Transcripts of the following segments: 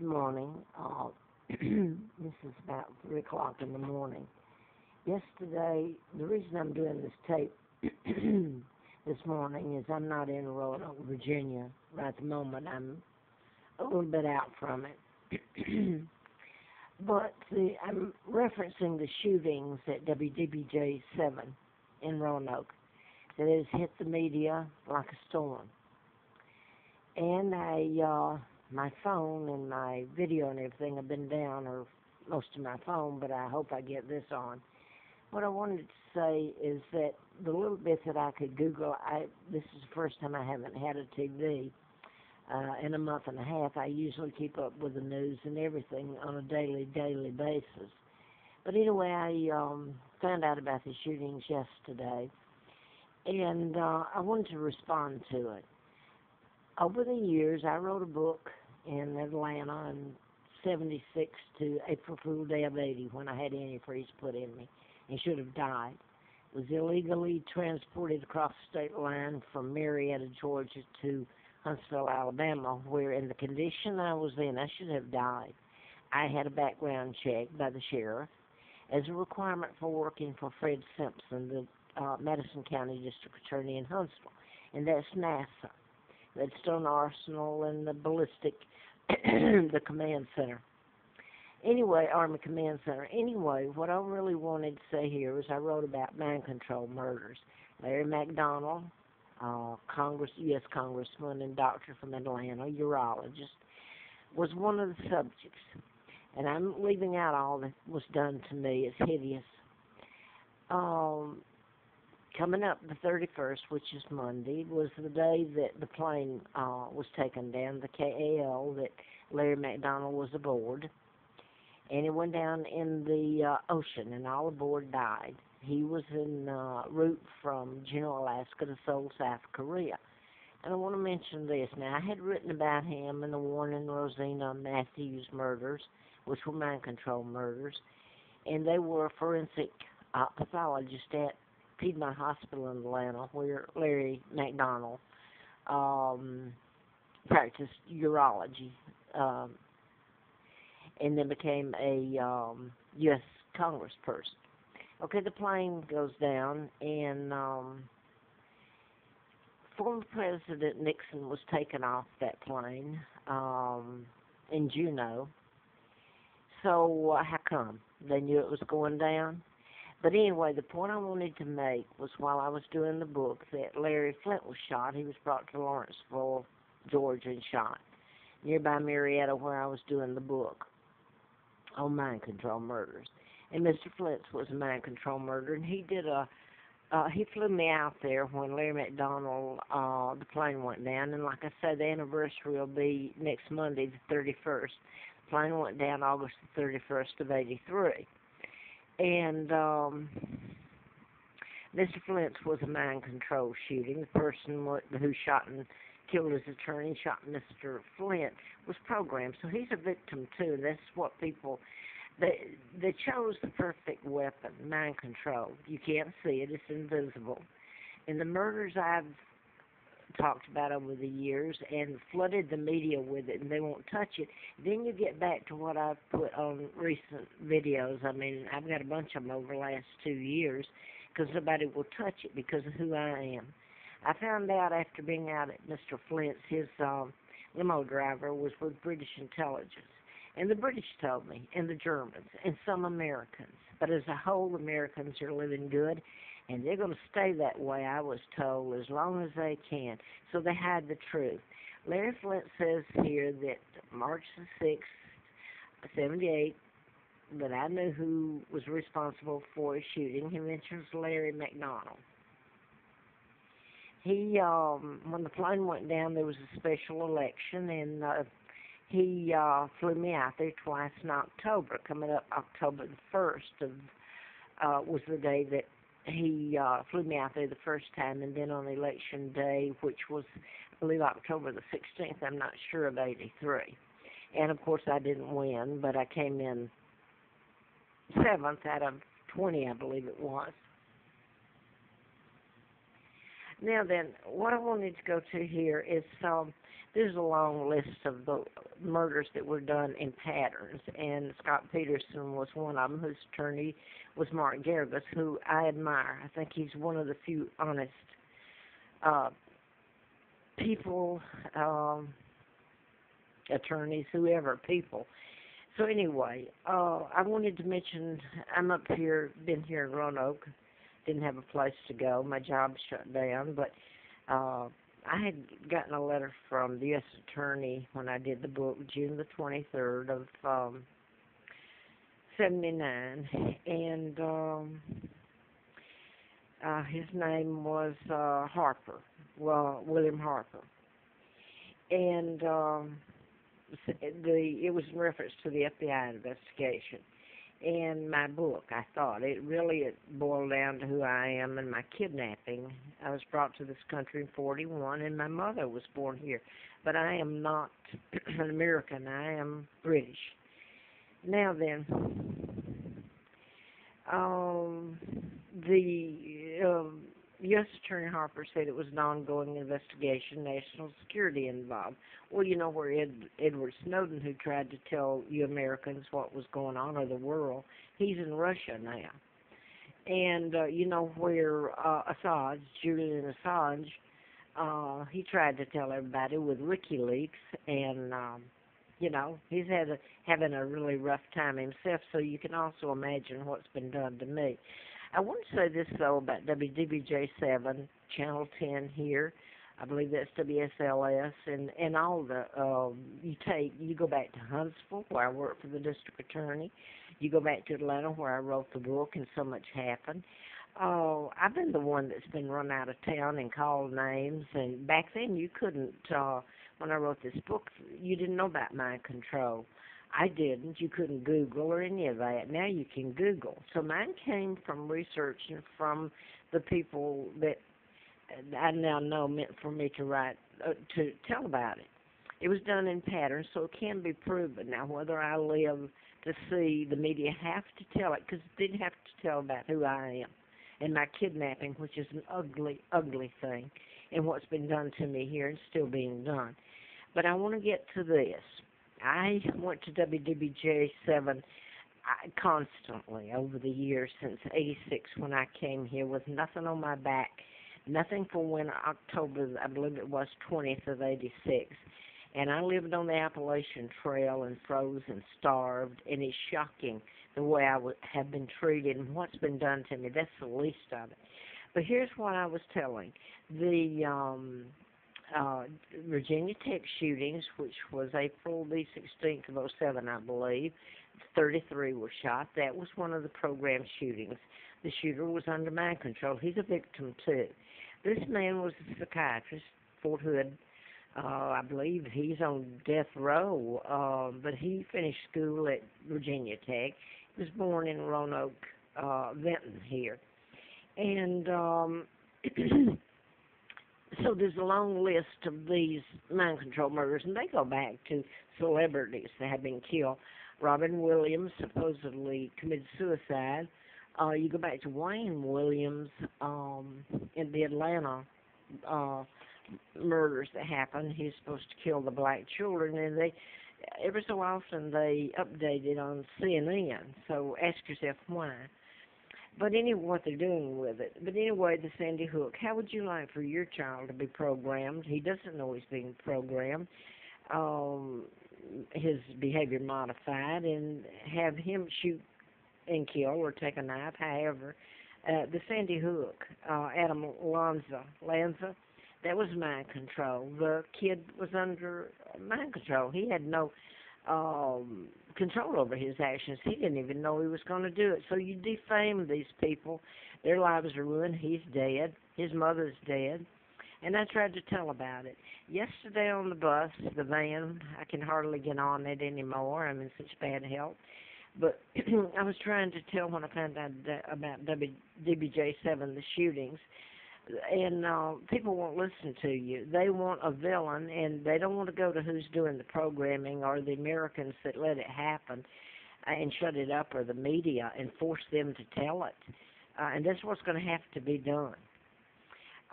Good morning. Uh, this is about 3 o'clock in the morning. Yesterday, the reason I'm doing this tape this morning is I'm not in Roanoke, Virginia. Right at the moment, I'm a little bit out from it. but the, I'm referencing the shootings at WDBJ 7 in Roanoke that has hit the media like a storm. And I, uh, my phone and my video and everything have been down, or most of my phone, but I hope I get this on. What I wanted to say is that the little bit that I could Google, I this is the first time I haven't had a TV uh, in a month and a half. I usually keep up with the news and everything on a daily, daily basis. But anyway, I um, found out about the shootings yesterday, and uh, I wanted to respond to it. Over the years, I wrote a book in Atlanta in 76 to April Fool Day of 80 when I had antifreeze put in me and should have died. Was illegally transported across the state line from Marietta, Georgia to Huntsville, Alabama, where in the condition I was in, I should have died. I had a background check by the sheriff as a requirement for working for Fred Simpson, the uh, Madison County District Attorney in Huntsville, and that's NASA. That's Stone Arsenal and the ballistic the command center. Anyway, Army Command Center. Anyway, what I really wanted to say here is I wrote about mind control murders. Larry McDonald, uh, Congress, U.S. Congressman and doctor from Atlanta, urologist, was one of the subjects. And I'm leaving out all that was done to me. It's hideous. Um, coming up the 31st, which is Monday, was the day that the plane uh, was taken down, the KAL that Larry McDonald was aboard. And it went down in the uh, ocean, and all aboard died. He was en uh, route from Juneau, Alaska to Seoul, South Korea. And I want to mention this. Now, I had written about him in the Warren Rosina Matthews murders, which were mind control murders, and they were forensic uh, pathologists at Piedmont Hospital in Atlanta, where Larry McDonald um, practiced urology, um, and then became a um, U.S. Congressperson. Okay, the plane goes down, and um, former President Nixon was taken off that plane um, in Juneau. So uh, how come they knew it was going down? But anyway, the point I wanted to make was while I was doing the book that Larry Flynt was shot. He was brought to Lawrenceville, Georgia, and shot nearby Marietta, where I was doing the book on mind control murders. And Mr. Flynt was a mind control murder, and he did a. Uh, he flew me out there when Larry McDonald, uh, the plane went down, and like I said, the anniversary will be next Monday, the 31st. The plane went down August the 31st of 83 and um, Mr. Flynt's was a mind control shooting. The person who shot and killed his attorney, shot Mr. Flint, was programmed. So he's a victim too. That's what people they they chose the perfect weapon, mind control. You can't see it; it's invisible. And the murders I've talked about over the years and flooded the media with it and they won't touch it, then you get back to what I've put on recent videos. I mean, I've got a bunch of them over the last two years because nobody will touch it because of who I am. I found out after being out at Mr. Flynt's, his um, limo driver was with British intelligence. And the British told me, and the Germans, and some Americans. But as a whole, Americans are living good and they're going to stay that way, I was told, as long as they can. So they hide the truth. Larry Flynt says here that March the 6th, 78, that I knew who was responsible for shooting. He mentions Larry McDonald. He, um, when the plane went down, there was a special election, and uh, he uh, flew me out there twice in October. Coming up October the 1st of uh, was the day that he uh, flew me out there the first time, and then on election day, which was, I believe, October the 16th, I'm not sure of 83. And of course, I didn't win, but I came in seventh out of 20, I believe it was. Now then, what I wanted to go to here is um, there's a long list of the murders that were done in patterns, and Scott Peterson was one of them, whose attorney was Mark Geragos, who I admire. I think he's one of the few honest uh, people, um, attorneys, whoever, people. So anyway, uh, I wanted to mention I'm up here, been here in Roanoke, didn't have a place to go. My job shut down, but uh, I had gotten a letter from the U.S. Attorney when I did the book, June the 23rd of um, 79, and um, uh, his name was uh, Harper, well, William Harper, and um, the it was in reference to the FBI investigation. And my book, I thought it really it boiled down to who I am and my kidnapping. I was brought to this country in '41, and my mother was born here, but I am not an American. I am British. Now then, um, the um, U.S. Attorney Harper said it was an ongoing investigation, national security involved. Well, you know where Ed, Edward Snowden, who tried to tell you Americans what was going on or the world, he's in Russia now. And uh, you know where uh, Assange, Julian Assange, uh, he tried to tell everybody with WikiLeaks, and um, you know he's had a, having a really rough time himself. So you can also imagine what's been done to me. I want to say this though about WDBJ7, Channel 10 here. I believe that's WSLS, and and all the um, you take you go back to Huntsville where I worked for the district attorney. You go back to Atlanta where I wrote the book, and so much happened. Oh, I've been the one that's been run out of town and called names, and back then you couldn't. uh When I wrote this book, you didn't know about mind control. I didn't. You couldn't Google or any of that. Now you can Google. So mine came from research and from the people that I now know meant for me to write uh, to tell about it. It was done in patterns, so it can be proven. Now, whether I live to see the media have to tell it, because it didn't have to tell about who I am and my kidnapping, which is an ugly, ugly thing, and what's been done to me here and still being done. But I want to get to this. I went to WDBJ 7 I, constantly over the years since 86 when I came here with nothing on my back, nothing for when October, I believe it was 20th of 86. And I lived on the Appalachian Trail and froze and starved, and it's shocking the way I w- have been treated and what's been done to me. That's the least of it. But here's what I was telling. The um uh, Virginia Tech shootings, which was April the 16th of 07, I believe. 33 were shot. That was one of the program shootings. The shooter was under mind control. He's a victim too. This man was a psychiatrist, Fort Hood. Uh, I believe he's on death row, uh, but he finished school at Virginia Tech. He was born in Roanoke, uh, Vinton here. And um so there's a long list of these mind control murders, and they go back to celebrities that have been killed. Robin Williams supposedly committed suicide. Uh, you go back to Wayne Williams um, in the Atlanta uh, murders that happened. He's supposed to kill the black children, and they every so often they update it on CNN. So ask yourself why. But anyway, what they're doing with it. But anyway, the Sandy Hook. How would you like for your child to be programmed? He doesn't know he's being programmed. Um, his behavior modified, and have him shoot and kill or take a knife. However, uh, the Sandy Hook, uh, Adam Lanza, Lanza, that was mind control. The kid was under mind control. He had no um, control over his actions. He didn't even know he was going to do it. So you defame these people. Their lives are ruined. He's dead. His mother's dead. And I tried to tell about it. Yesterday on the bus, the van, I can hardly get on it anymore. I'm in such bad health. But I was trying to tell when I found out about WDBJ7, the shootings, and uh, people won't listen to you. They want a villain, and they don't want to go to who's doing the programming or the Americans that let it happen and shut it up, or the media and force them to tell it. Uh, and that's what's going to have to be done.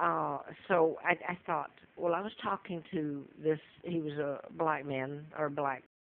uh, so I, I thought, well, I was talking to this. He was a black man or a black